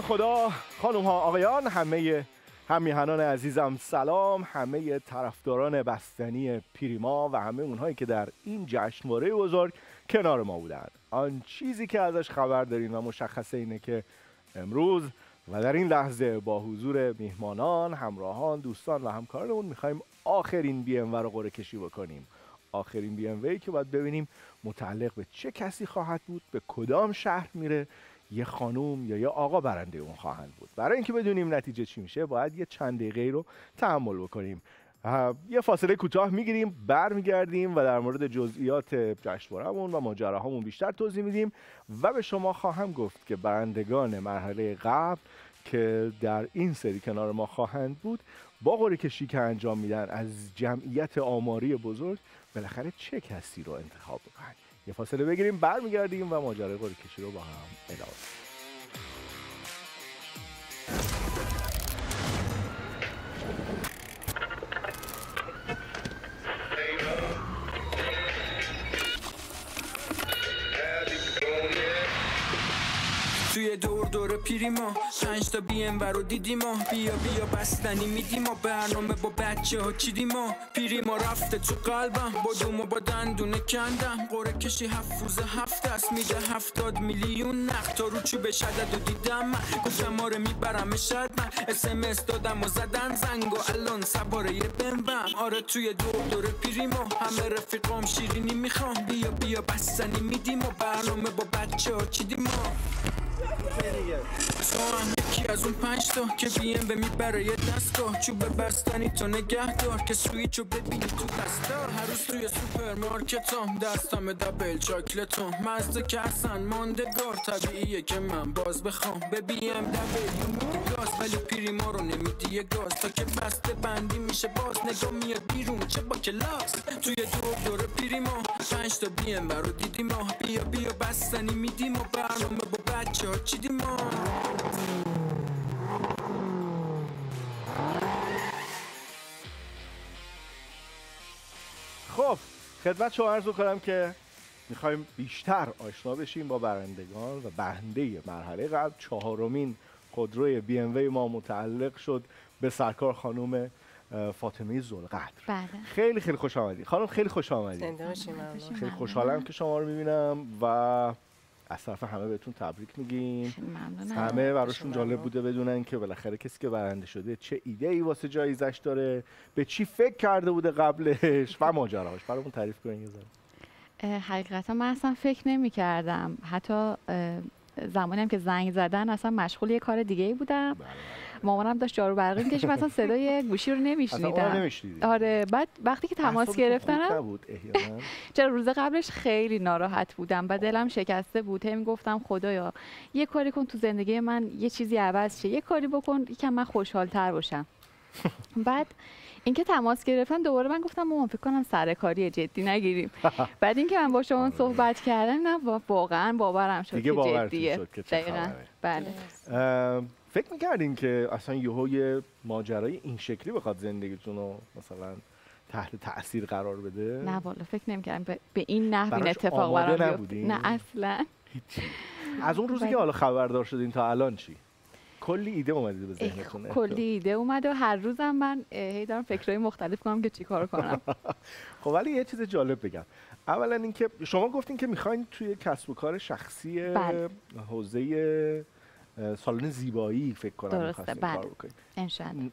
خدا. خانم ها آقایان همه همیهنان عزیزم سلام. همه طرفداران بستنی پریما و همه اونهایی که در این جشنواره بزرگ کنار ما بودند آن چیزی که ازش خبر داریم و مشخصه اینه که امروز و در این لحظه با حضور میهمانان، همراهان، دوستان و همکارانمون می‌خوایم آخرین بی ام رو قرعه کشی بکنیم. آخرین بی ام که باید ببینیم متعلق به چه کسی خواهد بود به کدام شهر میره یه خانوم یا یه آقا برنده اون خواهند بود. برای اینکه بدونیم نتیجه چی میشه باید یه چند دقیقه رو تحمل بکنیم. یه فاصله کوتاه می‌گیریم برمیگردیم و در مورد جزئیات جشنوارهمون و ماجراهامون بیشتر توضیح میدیم و به شما خواهم گفت که برندگان مرحله قبل که در این سری کنار ما خواهند بود با قرعه کشی که انجام میدن از جمعیت آماری بزرگ بالاخره چه کسی رو انتخاب یه فاصله بگیریم برمیگردیم و ماجرای قرعه کشی رو با هم ادامه دور دور پیری ما پنج تا بی ام رو دیدیم ما بیا بیا بستنی میدیم ما برنامه با بچه ها چیدیم ما پیری ما رفته تو قلبم. با دوم و با دندونه کندم. قره کشی هفت روز هفت است. میده هفتاد میلیون نخ تا رو چوب شدد و دیدم من. گفتم ما رو می‌برم شد من. اسمس دادم و زدن زنگ و الان سواره یه بمبم. آره توی دور دور پیری ما همه رفیقام شیرینی می‌خوام. بیا بیا بستنی میدیم و برنامه با بچه ها چیدیم ما تو هم یکی از اون پنج تا که بیم به می‌بره یه دستگاه. چوب بستنی تو نگه دار که سویچو ببینی تو دستار هر روز توی سوپرمارکتام دستم دبل چاکلتم مزده که اصلا ماندگار طبیعیه که من باز بخوام. به بیم دبل گاز ولی پیری ما رو نمیدی گاز. تا که بسته بندی میشه باز نگاه میاد بیرون. چه با کلاس؟ توی دور دور پیری ما. پنج تا بیم برو دیدی ما بیا بیا بستنی میدیم و برنامه با بچه ها چیدیم ما خب خدمت شما عرض کنم که می‌خوایم بیشتر آشنا بشیم با برندگان و برنده مرحله قبل. چهارمین خودروی بی ام ما متعلق شد به سرکار خانم فاطمه زلقدر بله. خیلی خیلی خوش آمدی خانم خیلی خوش آمدی خیلی خوشحالم که شما رو می‌بینم و از طرف همه بهتون تبریک میگیم. همه براشون جالب بوده بدونن که بالاخره کسی که برنده شده چه ایده ای واسه جایزش داره به چی فکر کرده بوده قبلش و ماجراهاش. برامون تعریف کنین یه حقیقتا من اصلا فکر نمی کردم حتی زمانی هم که زنگ زدن اصلا مشغول یه کار دیگه ای بودم. بله، بله. مامانم داشت جارو برقی می‌کشه مثلا صدای گوشی رو نمیشنیدم. آره بعد وقتی که تماس گرفتنم چرا روز قبلش خیلی ناراحت بودم و دلم شکسته بود. هم گفتم خدایا یه کاری کن تو زندگی من یه چیزی عوض شه. یه کاری بکن یکم من خوشحالتر باشم. بعد اینکه تماس گرفتن دوباره من گفتم مامان فکر کنم سرکاری جدی نگیریم. بعد اینکه من با شما آره. صحبت کردم نه واقعا باورم شد که جدیه. دقیقاً. بله. فکر می‌کردین که اصلا یهو یه ماجرای این شکلی بخواد زندگیتون رو مثلا تحت تاثیر قرار بده؟ نه والا فکر نمی‌کردم. به این نحو این اتفاق برام نه اصلا. از اون روزی که حالا خبردار شدین تا الان چی؟ کلی ایده اومده به ذهنتون کلی ایده اومده و هر روزم من هی دارم فکرهای مختلف کنم که چیکار کنم. خب ولی یه چیز جالب بگم. اولا اینکه شما گفتین که می‌خواین توی کسب و کار شخصی بله. حوزه سالن زیبایی فکر کنم درسته بعد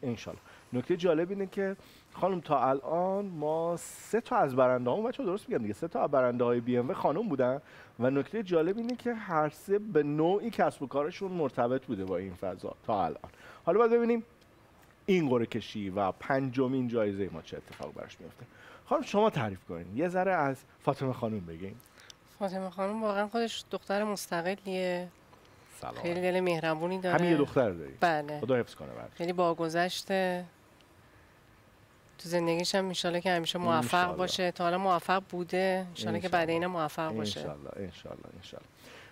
انشالله نکته جالب اینه که خانم تا الان ما سه تا از برنده همون بچه درست میگم دیگه سه تا از برنده های بی ام خانم بودن و نکته جالب اینه که هر سه به نوعی کسب و کارشون مرتبط بوده با این فضا تا الان. حالا باید ببینیم این قرعه کشی و پنجمین جایزه ما چه اتفاق براش میفته خانم شما تعریف کنین. یه ذره از فاطمه خانم بگین. فاطمه خانم واقعا خودش دختر مستقلیه. خیلی دل مهربونی داره. همین یه دختر داری. بله. خدا حفظ کنه بعد خیلی با گذشته تو زندگیش هم انشالله که همیشه موفق باشه. تا حالا موفق بوده. انشالله که بعد این موفق باشه. انشالله انشالله انشالله.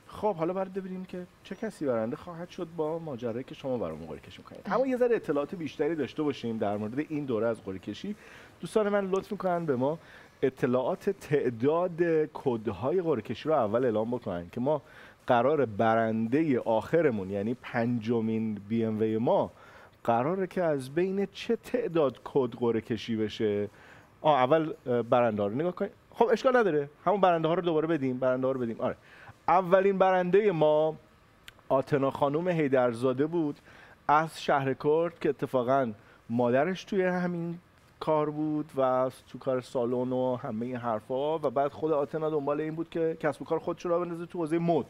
خب حالا برای ببینیم که چه کسی برنده خواهد شد با ماجرایی که شما برام قرعه کشی کنید اما یه ذره اطلاعات بیشتری داشته باشیم در مورد این دوره از قرعه کشی دوستان من لطف می‌کنن به ما اطلاعات تعداد کدهای قرعه کشی رو اول اعلام بکنن که ما قرار برنده آخرمون یعنی پنجمین بی ام وی ما قراره که از بین چه تعداد کد قرعه کشی بشه؟ آه اول برنده رو نگاه کنیم. خب اشکال نداره. همون برنده ها رو دوباره بدیم برنده ها رو بدیم. آره. اولین برنده ما آتنا خانوم هیدرزاده بود از شهر کرد که اتفاقا مادرش توی همین کار بود و تو کار سالن و همه این حرفا و بعد خود آتنا دنبال این بود که کسب و کار خودش رو بندازه تو حوزه مد.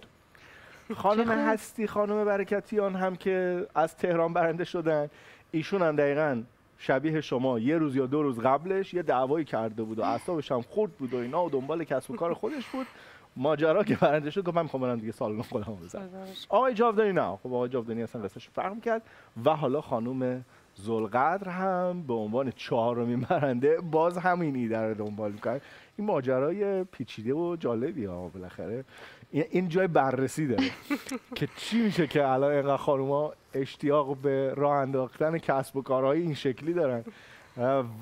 خانم هستی خانم برکتیان هم که از تهران برنده شدن. ایشون هم دقیقا شبیه شما. یه روز یا دو روز قبلش یه دعوایی کرده بود و اعصابش هم خورد بود و اینا و دنبال کسب و کار خودش بود. ماجرا که برنده شد گفت من می‌خوام برم دیگه سالن خودم بزنم. آقای جاودانی نه. خب آقای جاودانی اصلا قصهش فرق کرد و حالا خانم زلقدر هم به عنوان چهارمین برنده باز همین ایده رو دنبال می‌کنه. این ماجرای پیچیده و جالبی ها بالاخره. این جای بررسی داره که چی میشه که الان اینقدر خانوما اشتیاق به راه انداختن کسب و کارهای این شکلی دارن؟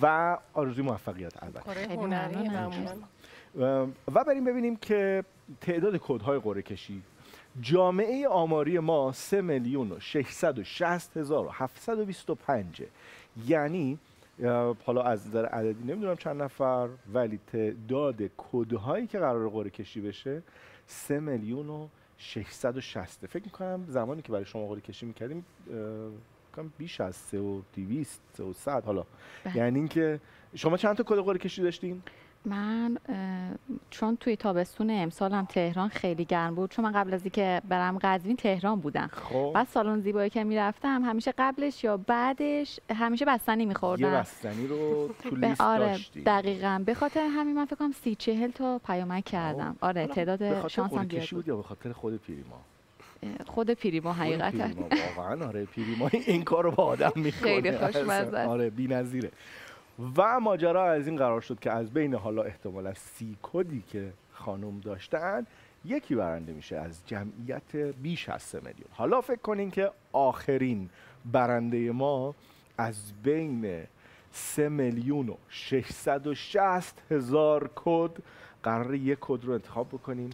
و آرزوی موفقیت البته. و بریم ببینیم که تعداد کودهای قرعه کشی. جامعه آماری ما 3 میلیون و 660 هزار و 725 یعنی حالا از نظر عددی نمی‌دونم چند نفر ولی تعداد کدهایی که قرار قرعه کشی بشه 3 میلیون و 660 فکر می‌کنم زمانی که برای شما قرعه کشی می‌کردیم بیش از 3 و 200 3 و 100 حالا. بله. یعنی اینکه شما چند تا کد قرعه کشی داشتین؟ من چون توی تابستون امسالم تهران خیلی گرم بود چون من قبل از اینکه برم قزوین تهران بودم. خب. بعد سالن زیبایی که می‌رفتم همیشه قبلش یا بعدش همیشه بستنی میخوردم. یه بستنی رو تو لیست آره داشتی. دقیقا. به خاطر همین من فکر کنم سی چهل تا پیامک کردم. خب. آره تعداد شانسم بیاد بود یا به خاطر خود پیریما؟ خود پیریما حقیقتا. واقعا. آره پیریما این کارو با آدم می‌کنه خیلی خوشمزه آره بی‌نظیره. و ماجرا از این قرار شد که از بین حالا احتمالا سی کدی که خانم داشتن یکی برنده میشه از جمعیت بیش از سه میلیون. حالا فکر کنین که آخرین برنده ما از بین سه میلیون و 660 هزار کد قرار یک کد رو انتخاب بکنیم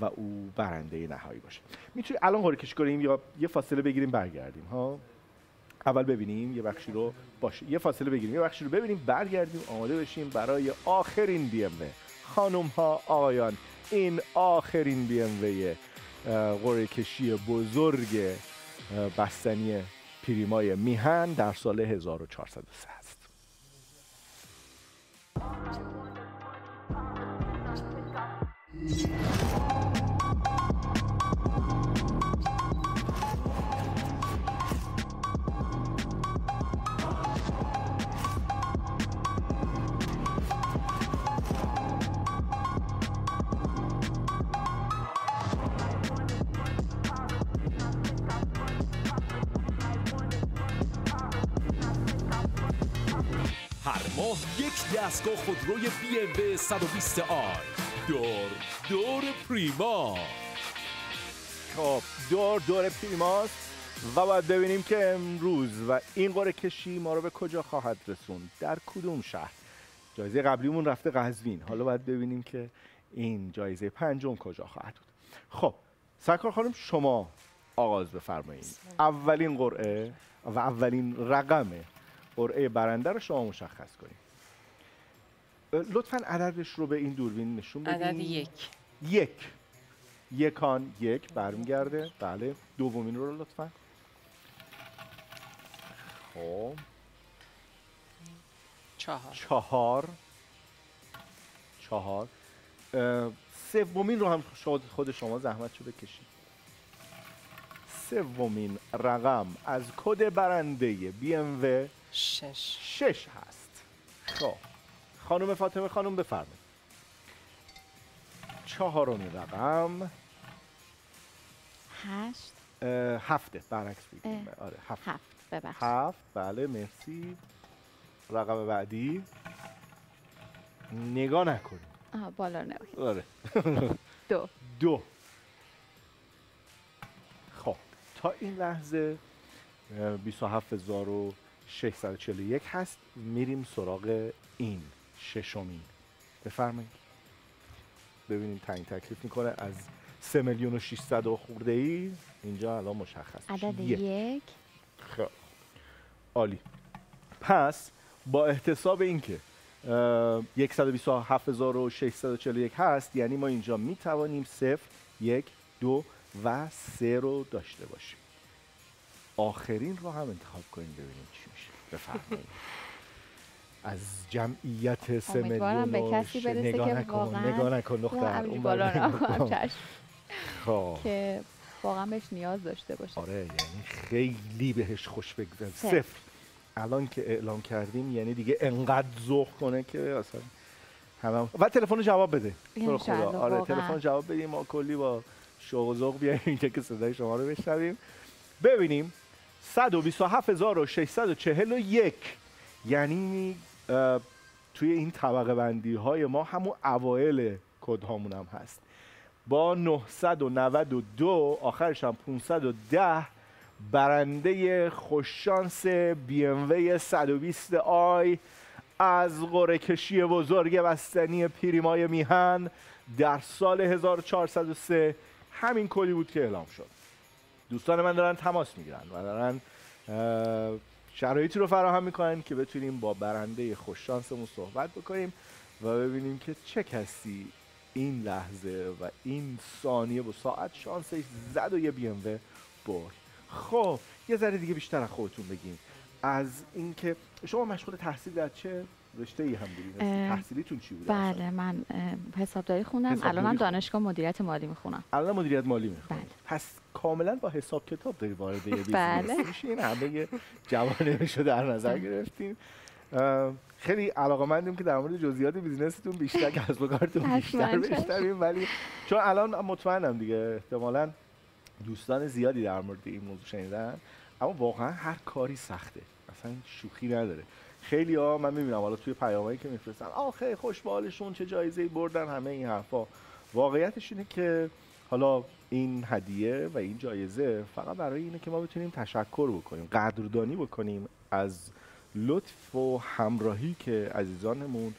و او برنده نهایی باشه. می‌تونیم الان کشی کنیم یا یه فاصله بگیریم برگردیم ها؟ اول ببینیم یه بخشی رو باشه. یه فاصله بگیریم یه بخشی رو ببینیم برگردیم آماده بشیم برای آخرین بی ام خانم ها آقایان این آخرین بی ام قرعه کشی بزرگ بستنی پریمای میهن در سال 1403 است. یک دستگاه خودروی بی ام 120 آی دور دور پریما خب دور دور پریماست و باید ببینیم که امروز و این قره کشی ما رو به کجا خواهد رسوند. در کدوم شهر؟ جایزه قبلیمون رفته قزوین. حالا باید ببینیم که این جایزه پنجم کجا خواهد بود. خب سرکار خانم شما آغاز بفرمایید. اولین قرعه و اولین رقم قرعه برنده رو شما مشخص کنید. لطفا عددش رو به این دوربین نشون بدین. عدد یک. یک. یکان یک برمیگرده. بله. دومین رو لطفا. خب. چهار. چهار. چهار. سومین رو هم خود شما زحمت شو بکشید. سومین رقم از کد برنده بی ام و شش. شش هست. خب. خانم فاطمه خانم بفرمایید. چهارمین رقم. هشت. هفته. برعکس بگیم آره هفت. هفت هفت. بله مرسی. رقم بعدی. نگاه نکنیم آها بالا نگاه آره. دو. دو. خب. تا این لحظه 27641 هست. میریم سراغ این ششمین بفرمایید. ببینیم تعیین تکلیف می‌کنه. از 3 میلیون و 600 و خورده ای اینجا الان مشخص عدد یک. خب. عالی. پس با احتساب اینکه 127641 هست یعنی ما اینجا می توانیم صفر یک دو و سه رو داشته باشیم. آخرین رو هم انتخاب کنیم ببینیم چی میشه. بفرمایید. از جمعیت سه میلیون به کسی برسه که واقعا نگاه نکن دختر اون بالا خب. که واقعا بهش نیاز داشته باشه. آره یعنی خیلی بهش خوش بگذره. صفر. الان که اعلام کردیم یعنی دیگه انقدر ذوق کنه که اصلا همه و تلفن جواب بده. خدا. آره تلفن جواب بدیم. ما کلی با شوق و ذوق بیایم اینجا که صدای شما رو بشنویم. ببینیم 127641 یعنی توی این طبقه بندی های ما همون اوائل کد هامون هم هست. با 992 آخرش هم 510 برنده خوششانس بی ام وی 120 آی از قره کشی بزرگ بستنی پیریمای میهن در سال 1403 همین کلی بود که اعلام شد. دوستان من دارن تماس می‌گیرن و دارن شرایطی رو فراهم می‌کنن که بتونیم با برنده خوششانسمون صحبت بکنیم و ببینیم که چه کسی این لحظه و این ثانیه با ساعت شانسش زد و یه ام برد. خب یه ذره دیگه بیشتر از خودتون بگیم. از اینکه شما مشغول تحصیل در چه رشته ای هم بودین تحصیلیتون چی بوده بله من حسابداری خوندم. الانم دانشگاه مدیریت مالی می‌خونم. الان مدیریت مالی می‌خونم بله. پس کاملا با حساب کتاب داری وارد business بله. میشین همه جوانه رو در نظر گرفتیم. خیلی علاقه مندیم که در مورد جزئیات business تون بیشتر کسب و کارتون بیشتر بشنویم. ولی چون الان مطمئنم دیگه احتمالاً دوستان زیادی در مورد این موضوع شنیدن. اما واقعا هر کاری سخته. اصلا شوخی نداره. خیلی ها من می‌بینم حالا توی پیامایی که میفرستن آخه خوشبالشون چه جایزه بردن همه این حرفا. واقعیتش اینه که حالا این هدیه و این جایزه فقط برای اینه که ما بتونیم تشکر بکنیم قدردانی بکنیم از لطف و همراهی که عزیزانمون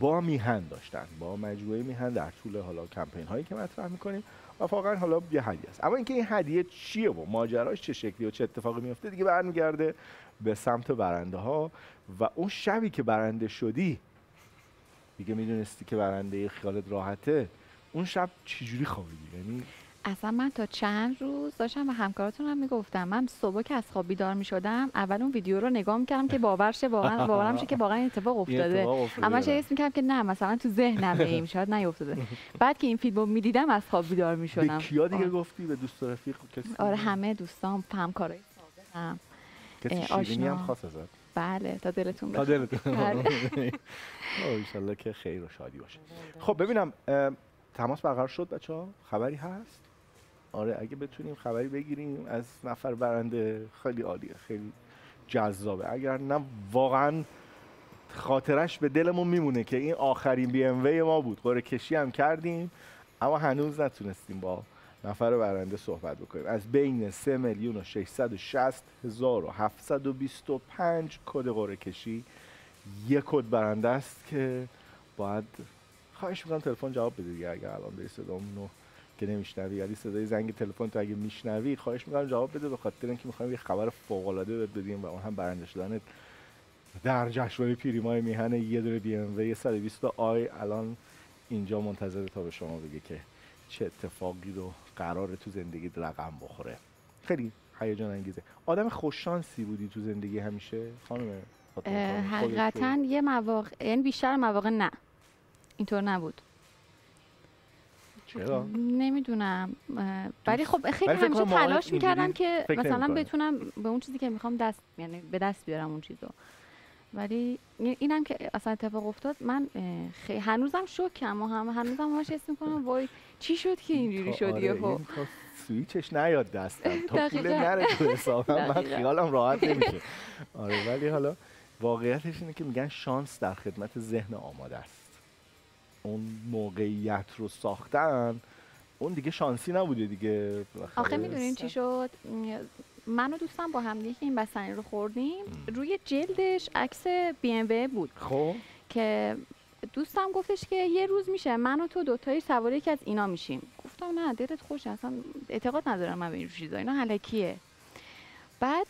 با میهن داشتن با مجموعه میهن در طول حالا کمپین هایی که مطرح می‌کنیم. و واقعا حالا یه هدیه است. اما اینکه این هدیه چیه و ماجراش چه شکلی و چه اتفاقی میفته دیگه برمیگرده به سمت برنده ها و اون شبی که برنده شدی دیگه می‌دونستی که برنده خیالت راحته اون شب چجوری خوابیدی؟ یعنی اصلا من تا چند روز داشتم و همکاراتون هم می‌گفتم من صبح که از خواب بیدار می‌شدم اول اون ویدیو رو نگاه می‌کردم که باورش واقعا باورم شه که واقعا اتفاق افتاده. اما چه حس می‌کردم که نه مثلا تو ذهنم این شاید نیافتاده بعد که این فیلمو می‌دیدم از خواب بیدار می‌شدم. به کیا دیگه گفتی؟ به دوست رفیق کسی آره همه دوستان همکارای سابقم کسی هم خاص ازت؟ بله تا دلتون تا دلتون بله. ان که خیر و شادی باشه. خب ببینم تماس برقرار شد بچه ها خبری هست؟ آره اگه بتونیم خبری بگیریم از نفر برنده خیلی عالیه خیلی جذابه. اگر نه واقعا خاطرش به دلمون میمونه که این آخرین بی ام ما بود. قره کشی هم کردیم اما هنوز نتونستیم با نفر برنده صحبت بکنیم. از بین 3 میلیون و 660 هزار و 725 کد قره کشی یک کد برنده است که باید خواهش می‌کنم تلفن جواب بده دیگه اگر الان به صدامون که نمیشنوی. ولی صدای زنگ تلفن تو اگه میشنوی خواهش می‌کنم جواب بده به خاطر اینکه می‌خوایم یه خبر فوق العاده بهت بدیم و اون هم برنده شدن در جشنواره پیریمای میهن یه دونه بی ام و 120 آی الان اینجا منتظر تا به شما بگه که چه اتفاقی رو قرار تو زندگی رقم بخوره. خیلی هیجان انگیزه. آدم خوششانسی بودی تو زندگی همیشه؟ خانم حقیقتا یه مواقع یعنی بیشتر مواقع نه. اینطور نبود. چرا؟ نمی‌دونم. ولی خب خیلی همیشه تلاش می‌کردم که مثلا بتونم به اون چیزی که می‌خوام دست یعنی به دست بیارم اون چیزو. ولی اینم که اصلا اتفاق افتاد. من خیلی هنوزم شوکم و هم هنوزم همش حس می‌کنم وای چی شد که اینجوری شد آره یهو؟ سویچش نیاد دستم. تا پول نره تو حسابم. من خیالم راحت نمیشه. آره ولی حالا واقعیتش اینه که میگن شانس در خدمت ذهن آماده است. اون موقعیت رو ساختن اون دیگه شانسی نبوده دیگه. آخه می‌دونین چی شد؟ من و دوستم با هم دیگه این بستنی رو خوردیم. روی جلدش عکس بی ام بود. خب. که دوستم گفتش که یه روز میشه من و تو دوتایی سوار یکی از اینا میشیم. گفتم گفتم نه دلت خوش اصلا اعتقاد ندارم من به این چیزا. اینا حلکیه بعد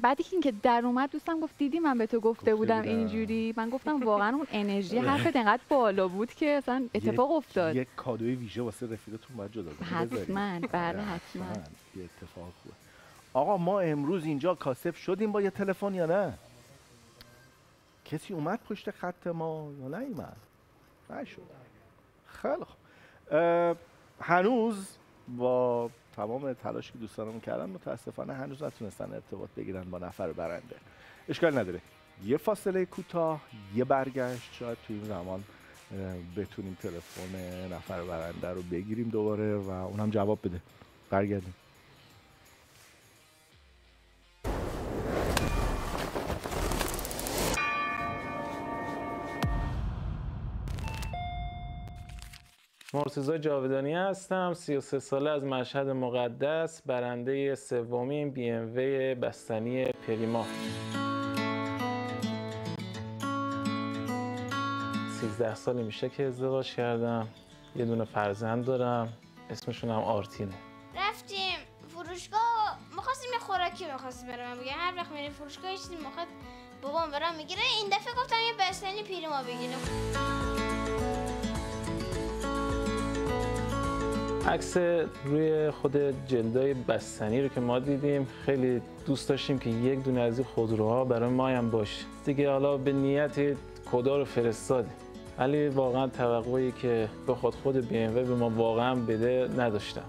بعدی که اینکه در اومد دوستم گفت دیدی من به تو گفته بودم اینجوری. من گفتم واقعا اون انرژی حرفت انقدر بالا بود که اصلا اتفاق افتاد. یک کادوی ویژه واسه رفیقتون باید جدا حتما بله حتما. یه اتفاق خوبه آقا ما امروز اینجا کاسب شدیم با یه تلفن یا نه؟ کسی اومد پشت خط ما یا نه ایمد نشد. خیلی خوب. هنوز با تمام تلاش که دوستانم کردن متاسفانه هنوز نتونستن ارتباط بگیرن با نفر برنده. اشکال نداره. یه فاصله کوتاه یه برگشت شاید تو این زمان بتونیم تلفن نفر برنده رو بگیریم دوباره و اونم جواب بده. برگردیم. مرتزا جاودانی هستم 33 ساله از مشهد مقدس برنده سومین بی ام وی بستنی پریما. 13 سالی میشه که ازدواج کردم. یه دونه فرزند دارم. اسمشون هم آرتینه. رفتیم فروشگاه می‌خواستیم یه خوراکی می‌خواستیم برام بگه هر وقت میریم فروشگاه چیزی می‌خواد بابام برام می‌گیره. این دفعه گفتم یه بستنی پیریما بگیریم. عکس روی خود جلدای بستنی رو که ما دیدیم. خیلی دوست داشتیم که یک دونه از این خودروها برای ما هم باشه. دیگه حالا به نیت کدا رو فرستادیم ولی واقعا توقعی که بخواد خود بی ام به ما واقعا بده نداشتم.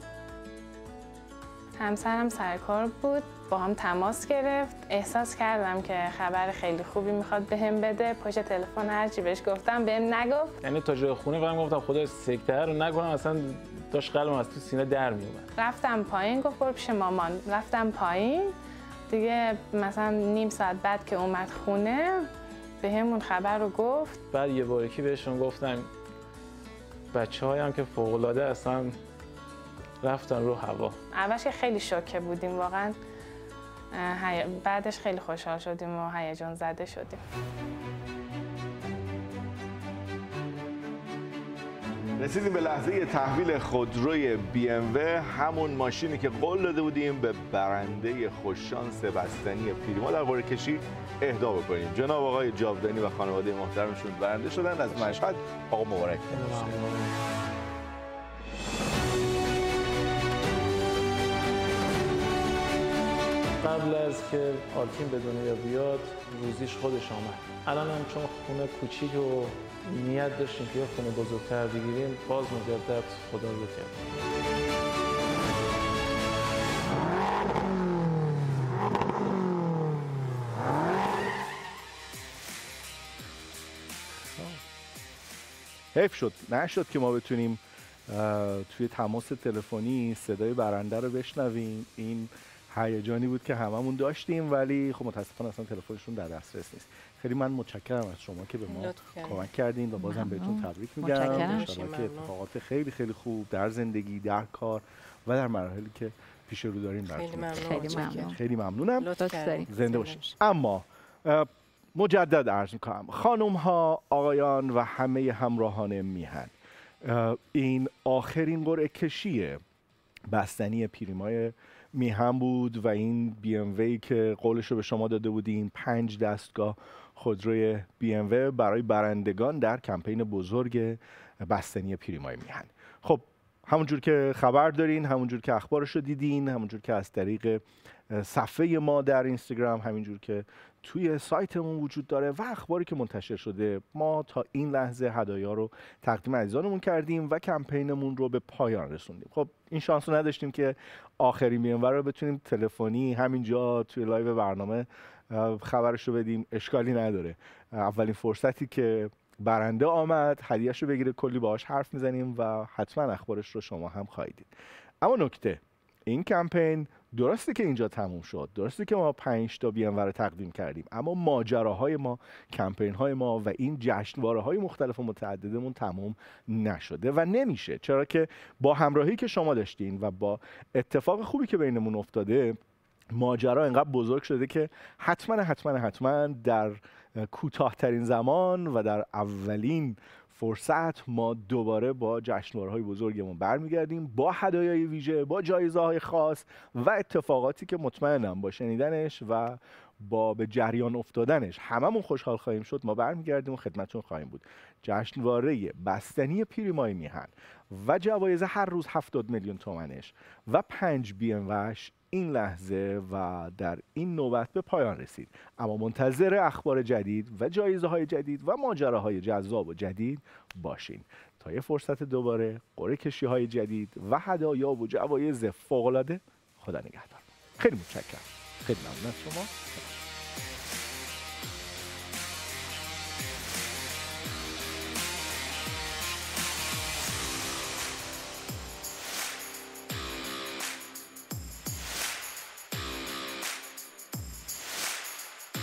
همسرم سرکار بود. با هم تماس گرفت. احساس کردم که خبر خیلی خوبی می‌خواد بهم به بده. پشت تلفن هرچی بهش گفتم بهم نگفت. یعنی تا جای خونه فهم گفتم خدا سکته رو نکنم اصلا داشت قلبم از تو سینه در میومد رفتم پایین گفت برو پیش مامان. رفتم پایین. دیگه مثلا نیم ساعت بعد که اومد خونه به همون خبر رو گفت. بعد یه بارکی بهشون گفتم بچه هایم که فوقلاده اصلا رفتن رو هوا. اولش خیلی شوکه بودیم واقعا بعدش خیلی خوشحال شدیم و هیجان زده شدیم. رسیدیم به لحظه تحویل خودروی بی ام همون ماشینی که قول داده بودیم به برنده خوششانس بستنی پیریما در قرعه کشی اهدا بکنیم. جناب آقای جاودانی و خانواده محترمشون برنده شدن. از مشهد آقا مبارک قبل از که آرتین به دنیا بیاد روزیش خودش آمد. الان هم چون خونه کوچیک و نیت داشتیم که خونه بزرگتر بگیریم باز مجدد خدا رو کرد حیف شد. نشد که ما بتونیم توی تماس تلفنی صدای برنده رو بشنویم. این هیجانی بود که هممون داشتیم ولی خب متاسفانه اصلا تلفنشون در دسترس نیست. خیلی من متشکرم از شما که به ما کمک کردین و بازم بهتون تبریک میگم. ان که اتفاقات خیلی خیلی خوب در زندگی در کار و در مراحلی که پیش رو داریم خیلی ممنون. خیلی ممنونم. زنده باشید اما مجدد عرض می‌کنم خانم ها آقایان و همه همراهان میهن. این آخرین قرعه کشی بستنی پیریمای میهم بود و این بی ام وی که قولش رو به شما داده بودیم پنج دستگاه خودروی بی ام وی برای برندگان در کمپین بزرگ بستنی پریمای میهن. خب همونجور که خبر دارین همونجور که اخبارش رو دیدین همونجور که از طریق صفحه ما در اینستاگرام همینجور که توی سایتمون وجود داره و اخباری که منتشر شده. ما تا این لحظه هدایا رو تقدیم عزیزانمون کردیم و کمپینمون رو به پایان رسوندیم. خب این شانس رو نداشتیم که آخرین winner رو بتونیم تلفنی همینجا توی live برنامه خبرش رو بدیم. اشکالی نداره. اولین فرصتی که برنده آمد هدیهش رو بگیره کلی باهاش حرف می‌زنیم و حتما اخبارش رو شما هم خواهید اما نکته این کمپین درسته که اینجا تموم شد. درسته که ما پنج تا بیانور تقدیم کردیم. اما ماجراهای ما کمپین های ما و این جشنواره های مختلف و متعددمون تموم نشده و نمیشه. چرا که با همراهی که شما داشتین و با اتفاق خوبی که بینمون افتاده ماجرا انقدر بزرگ شده که حتما حتما حتما در کوتاهترین زمان و در اولین فرصت ما دوباره با جشنوارهای بزرگمون برمیگردیم با هدایای ویژه با جایزه های خاص و اتفاقاتی که مطمئنم با شنیدنش و با به جریان افتادنش هممون خوشحال خواهیم شد. ما برمیگردیم و خدمتون خواهیم بود. جشنواره بستنی پیریمای میهن و جوایز هر روز 70 میلیون تومنش و پنج بی ام وش این لحظه و در این نوبت به پایان رسید. اما منتظر اخبار جدید و جایزه های جدید و ماجراهای جذاب و جدید باشین. تا یه فرصت دوباره قره کشی های جدید و هدایا و جوایز فوقالعاده خدا نگهدار. خیلی متشکرم. خیلی ممنون شما.